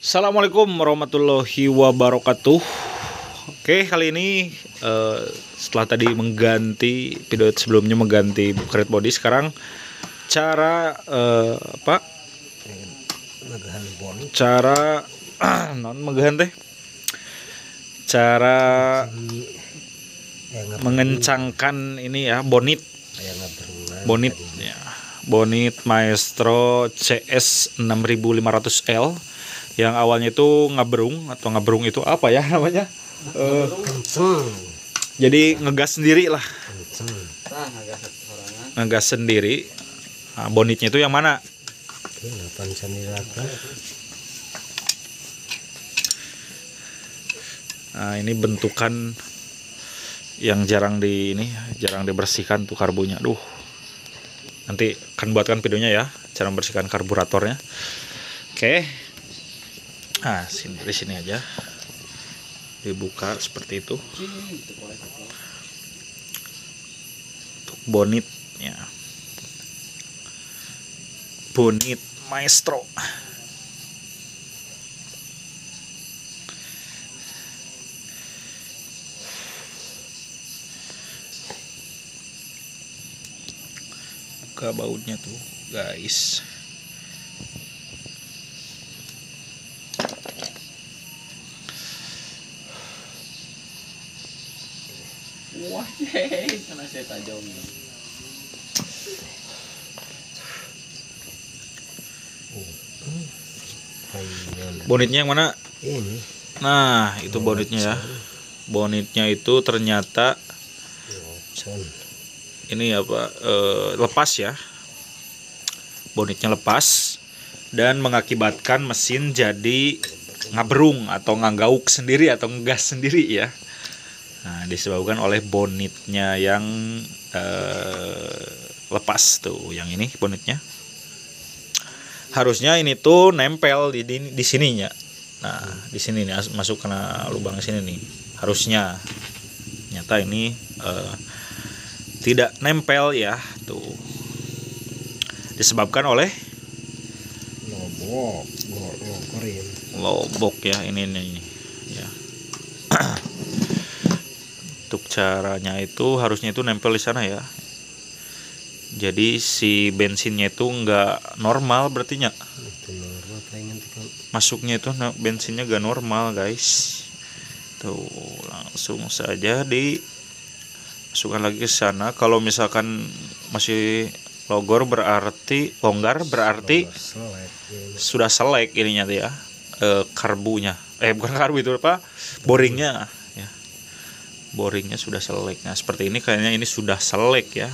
Assalamualaikum warahmatullahi wabarakatuh. Oke, kali ini eh, setelah tadi mengganti video sebelumnya mengganti bucket body, sekarang cara eh, apa? Cara non megahan teh. Cara mengencangkan ini ya bonit, bonit ya. Bonit Maestro CS 6500L yang awalnya itu ngaberung atau ngaberung itu apa ya namanya? Kenceng. jadi ngegas sendiri lah. Kenceng. Ngegas sendiri. Nah, bonitnya itu yang mana? Nah ini bentukan yang jarang di ini jarang dibersihkan tuh karbunya. Duh. Nanti akan buatkan videonya ya cara membersihkan karburatornya. Oke nah sini sini aja. Dibuka seperti itu. Untuk bonitnya bonit maestro. Buka bautnya tuh guys Wah, kena saya. Ayo, bonitnya yang mana? Ini. Nah itu bonitnya ya. Bonitnya itu ternyata ini apa eh, lepas ya. Bonitnya lepas dan mengakibatkan mesin jadi ngaberung atau nganggauk sendiri atau ngegas sendiri ya nah disebabkan oleh bonitnya yang eh, lepas tuh yang ini bonitnya. Harusnya ini tuh nempel di di, di sininya. Nah di sini nih as- masuk kena lubang sini nih. Harusnya. Nyata ini eh, tidak nempel ya tuh. Disebabkan oleh lobok lokorin lobok ya ini nih ini, ya untuk caranya itu harusnya itu nempel di sana ya. Jadi si bensinnya itu nggak normal berarti nya kan? Masuknya itu bensinnya gak normal guys. Tuh langsung saja di masukkan lagi ke sana. Kalau misalkan masih logor berarti longgar berarti selek ini sudah selek ininya tuh ya eh, karbunya. Eh bukan karbu itu apa? Boringnya. ya boringnya sudah selek. Nah seperti ini kayaknya ini sudah selek ya.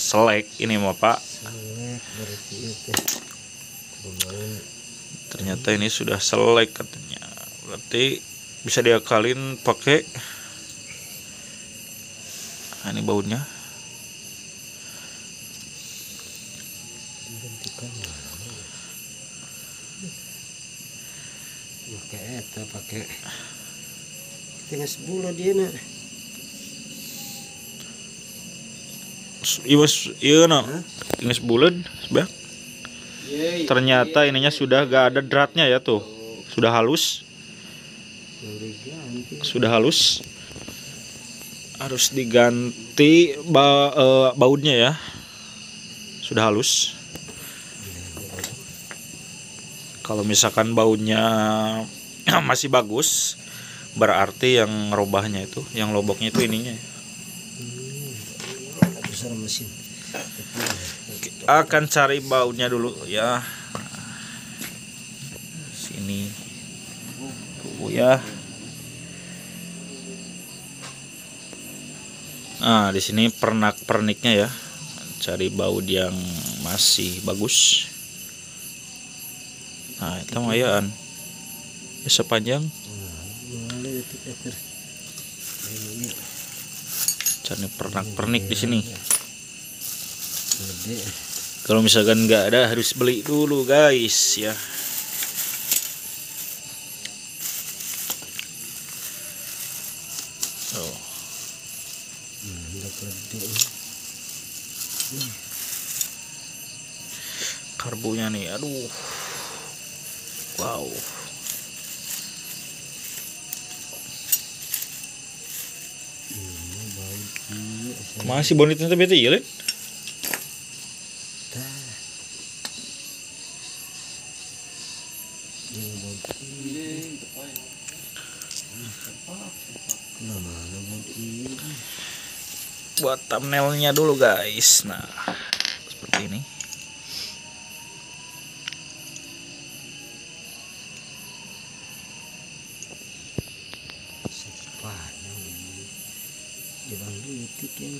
Selek ini mah pak. Ternyata ini sudah selek katanya. Berarti bisa diakalin pakai nah, ini bentukan pakai pakai tengah sebulan dia nak. Mas. Iya no ini sebulan sebelah ternyata ininya sudah gak ada dratnya ya tuh. Sudah halus. Sudah halus. Harus diganti ba eh, bautnya ya. Sudah halus. Kalau misalkan baunya masih bagus berarti yang robahnya itu yang loboknya itu ininya. Besar mesin. Akan cari bautnya dulu ya. Sini. Tuh ya. Nah di sini pernak perniknya ya. Cari baut yang masih bagus. Nah itu lumayan ya sepanjang boleh itu Peter ini cari pernak pernik di sini. Kalau misalkan nggak ada harus beli dulu guys ya bau Ini tepai. nama bau iya buat thumbnailnya dulu guys nah seperti ini sakit panjang ini jangan litik ya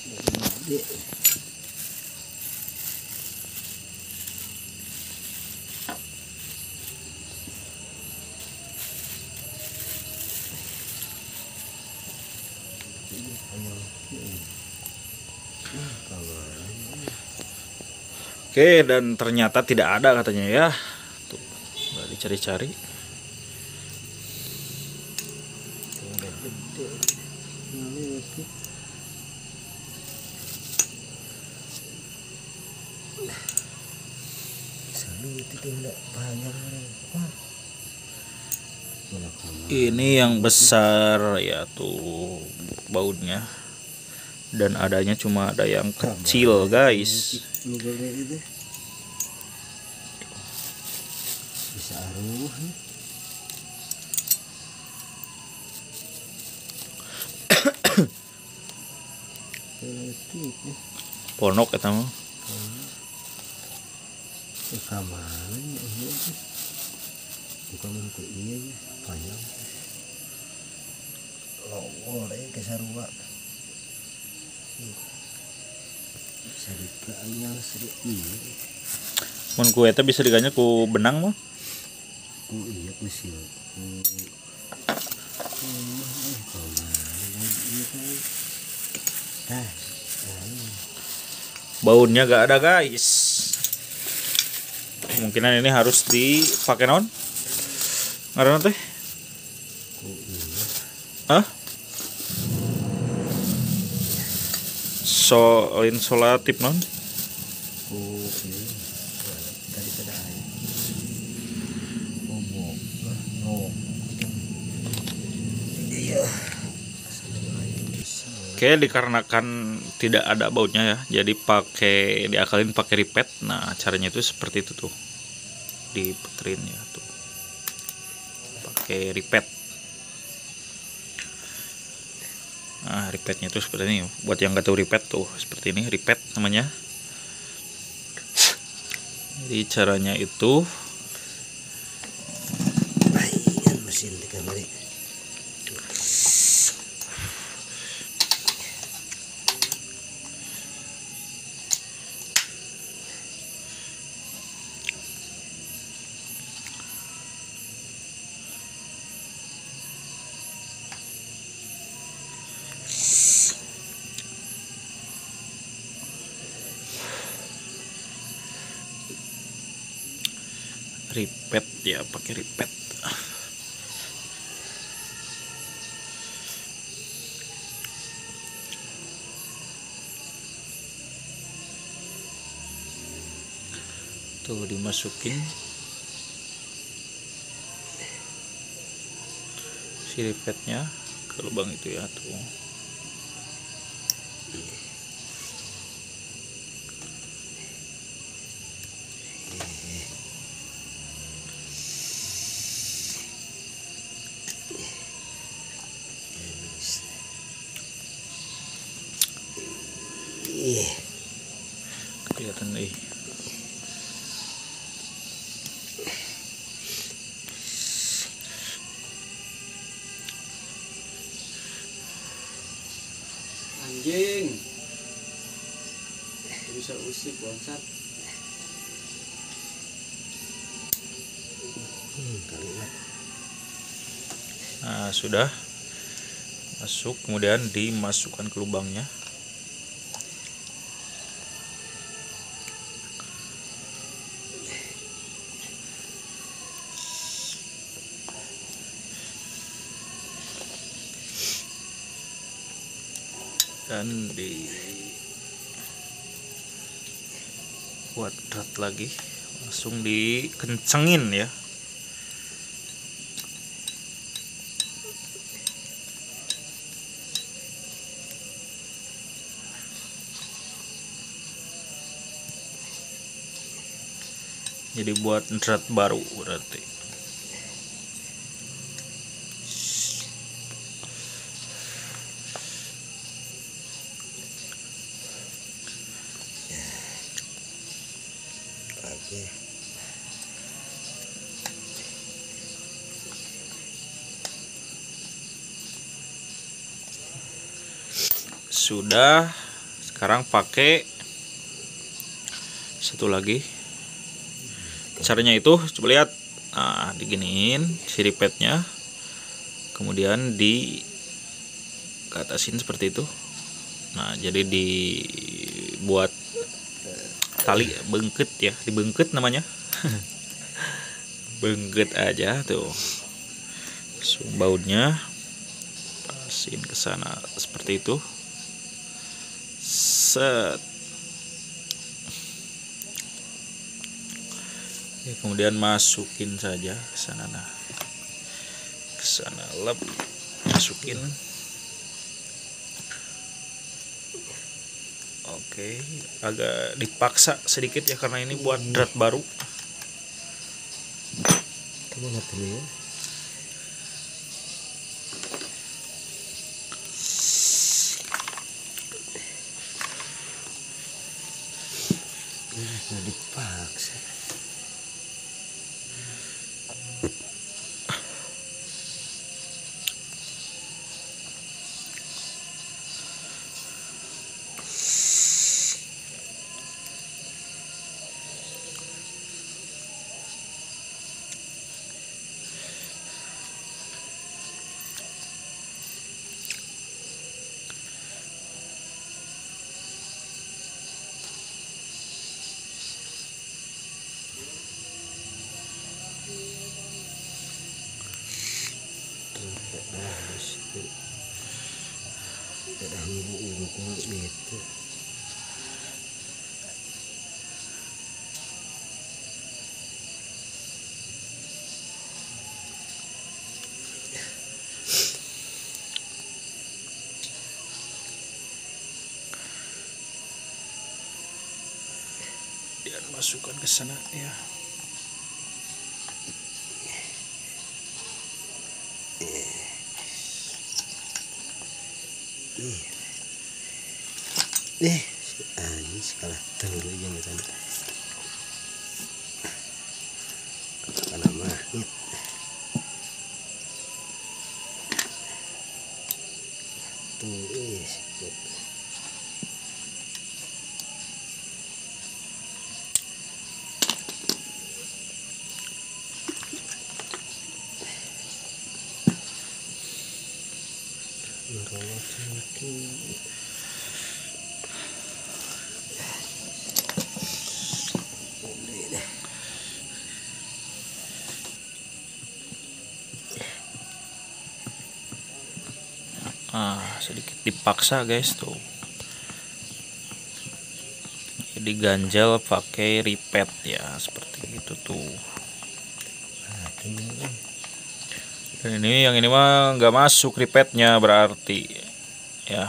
gede Ini panjang. Hmm, kalau oke dan ternyata tidak ada katanya ya. Tuh nggak dicari-cari udah gede ini itu selalu itu tidak banyak Wah. Malah kamu. ini yang besar ya tuh bautnya. Dan adanya cuma ada yang kecil guys. Bisa aruh ponok kata kamar ini bukan untuk ya panjang lowol ya ke sarua sedikit iya. Mun kue teh bisa diganya ku benang mah? Iya mesin oh ini kan dah bautnya gak ada guys. Kemungkinan ini harus dipakai non karena teh bo no iya Oke dikarenakan tidak ada bautnya ya jadi pakai diakalin pakai ripet. Nah caranya itu seperti itu tuh. Diputerin ya tuh. Pakai ripet nah ripetnya itu seperti ini. Buat yang nggak tahu ripet tuh seperti ini. Ripet namanya. Jadi caranya itu ripet ya pakai ripet. Tuh dimasukin. Si ripetnya ke lubang itu ya tuh Iya. kelihatan nih Anjing. Bisa usik bangsat. Kalimat. Nah, sudah masuk kemudian dimasukkan ke lubangnya. Dan di buat rat lagi langsung dikencengin ya. Jadi buat drat baru berarti Oke. Sudah sekarang pakai satu lagi. Caranya itu coba lihat. Nah diginiin siripetnya kemudian di ke atasin seperti itu. Nah jadi dibuat tali bengket ya dibengket namanya. Bengket aja tuh. So, bautnya pasin ke sana seperti itu set. Ya, kemudian masukin saja ke sana nah. Ke sana lep. Masukin. Oke agak dipaksa sedikit ya karena ini buat drat baru. Kamu dulu ya? Ini nggak dan masukkan ke sana ya eh si Ani kalah telu yang di sana karena ah sedikit dipaksa guys tuh. Jadi ganjel pakai ripet ya seperti itu tuh dan ini yang ini mah nggak masuk ripetnya berarti ya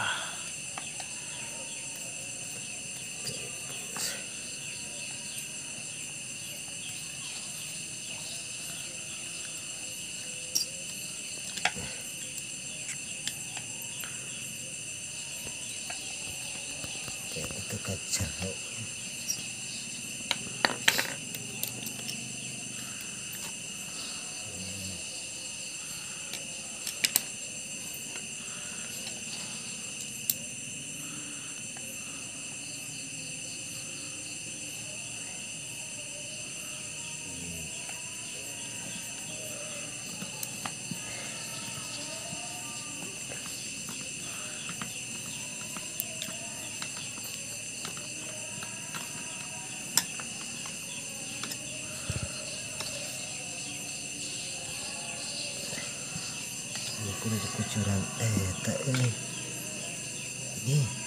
ini Anjing.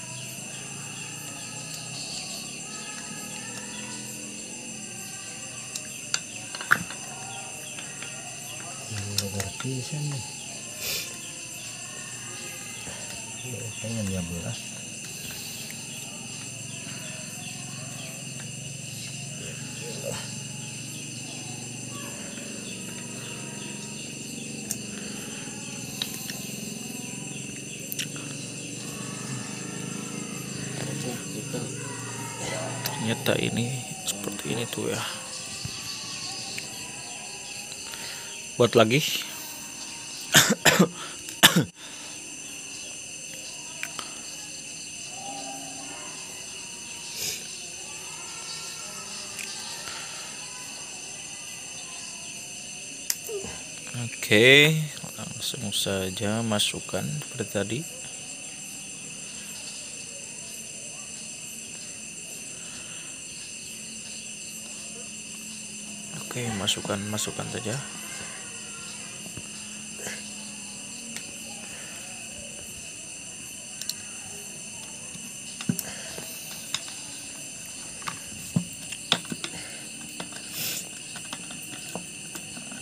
pisan nih. Pengen ya beras ternyata ini seperti ini tuh ya buat lagi Oke, langsung saja masukkan seperti tadi. Masukkan saja.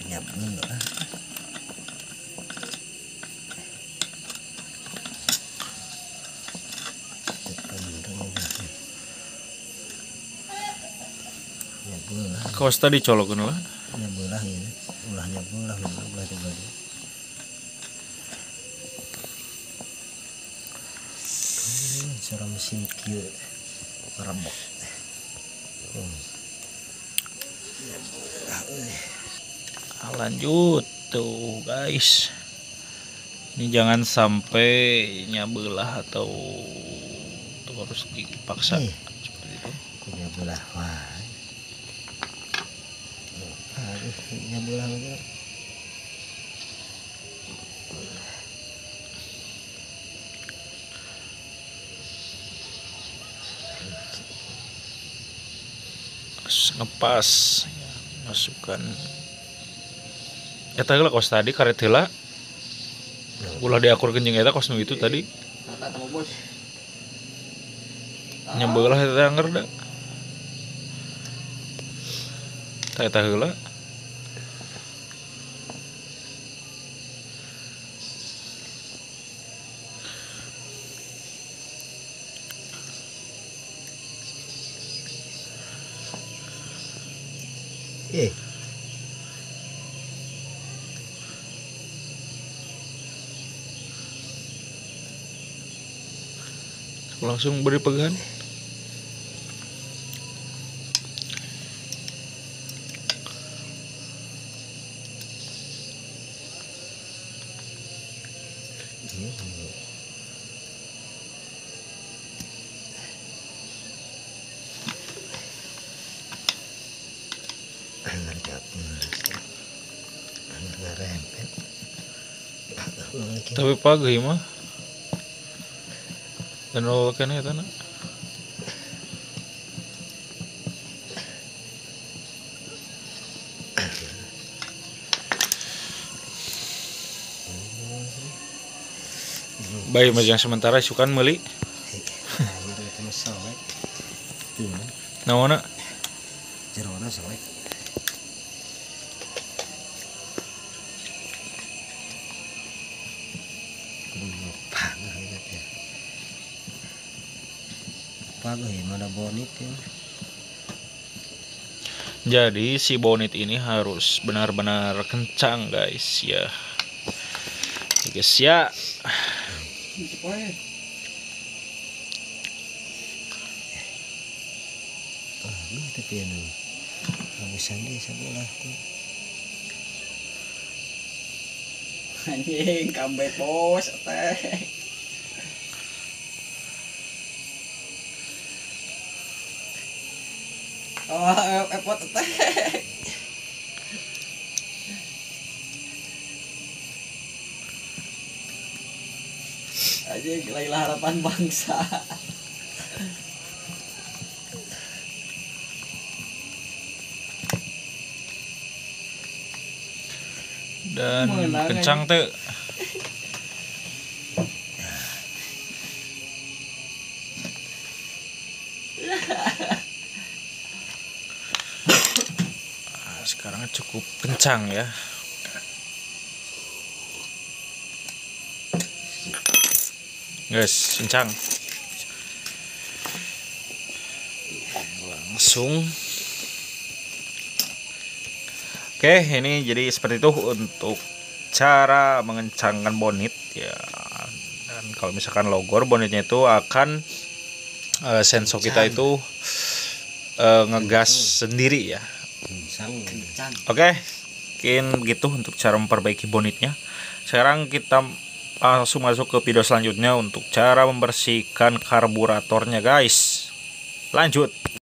Nyap dulu ah. Tekan dulu. Ya belah. Kaos tadi colokin lah. Ya belah ini. Ulahnya belah, belah belah dia. Hmm, Cara mesin kieu rebok. Hmm. Belah. Ah, Lanjut tuh guys. Ini jangan sampai nyabelah atau tuh harus dipaksa Eh. seperti itu. punya belah wah belah belah Terus ngepas ya, masukkan. Eta heula kos tadi karet heula? Ulah diakur kencing eta kos itu tadi. Nyabelah eta anger da Ta eta heula eh langsung beri lagi tapi pagi mah dan lo kene eta na Baik, mas yang sementara isukan meuli. ayo itu mah soek tuh Naona jerona soek Belum pagah itu teh ya mana bonit ya Jadi si bonit ini harus benar-benar kencang guys ya. Guys ya. Pagah tapi ya habisan dia sebelah tuh Anjing, comeback bos, teh. Oh, epot teh. Anjing, Laila harapan bangsa. Dan Menang kencang teh. cukup kencang ya. Guys kencang. Langsung. Oke ini jadi seperti itu untuk cara mengencangkan bonit ya. Dan kalau misalkan logor bonitnya itu akan eh, uh, sensor kita itu uh, ngegas sendiri ya. Oke, mungkin begitu untuk cara memperbaiki bonitnya. Sekarang kita langsung masuk ke video selanjutnya untuk cara membersihkan karburatornya, guys. Lanjut.